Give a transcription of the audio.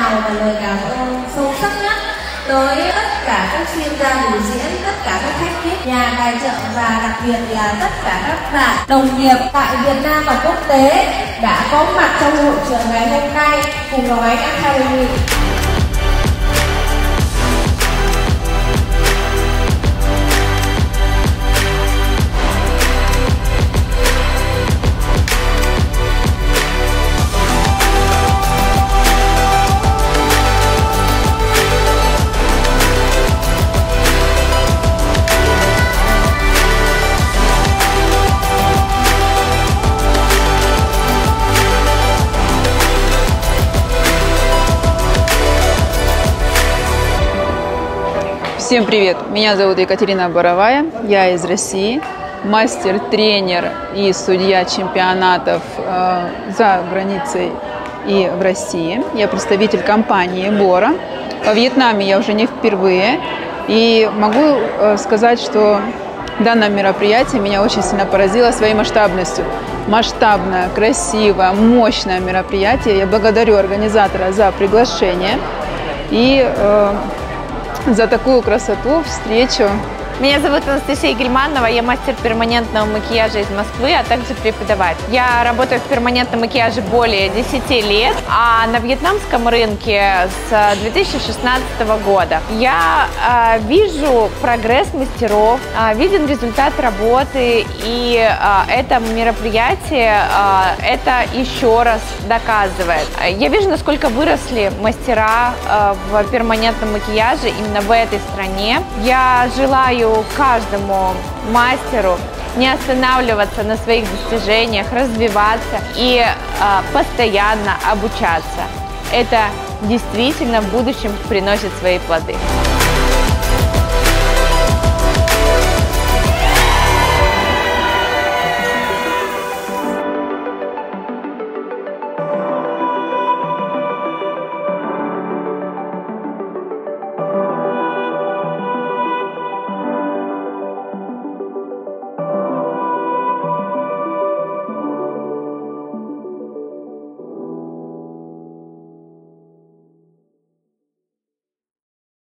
và lời cảm ơn sâu sắc nhất tới tất cả các chuyên gia biểu diễn, tất cả các khách tiếp nhà tài trợ và đặc biệt là tất cả các bạn đồng nghiệp tại Việt Nam và quốc tế đã có mặt trong hội trợ ngày hôm nay cùng nói Ánh Academy. Всем привет! Меня зовут Екатерина Боровая, я из России, мастер, тренер и судья чемпионатов э, за границей и в России. Я представитель компании Бора. Во Вьетнаме я уже не впервые. И могу э, сказать, что данное мероприятие меня очень сильно поразило своей масштабностью. Масштабное, красивое, мощное мероприятие. Я благодарю организатора за приглашение. И э, за такую красоту, встречу. Меня зовут Анастасия Гельманова, я мастер перманентного макияжа из Москвы, а также преподаватель. Я работаю в перманентном макияже более 10 лет, а на вьетнамском рынке с 2016 года. Я э, вижу прогресс мастеров, э, виден результат работы, и э, это мероприятие э, это еще раз доказывает. Я вижу, насколько выросли мастера э, в перманентном макияже именно в этой стране. Я желаю желаю каждому мастеру не останавливаться на своих достижениях, развиваться и э, постоянно обучаться. Это действительно в будущем приносит свои плоды.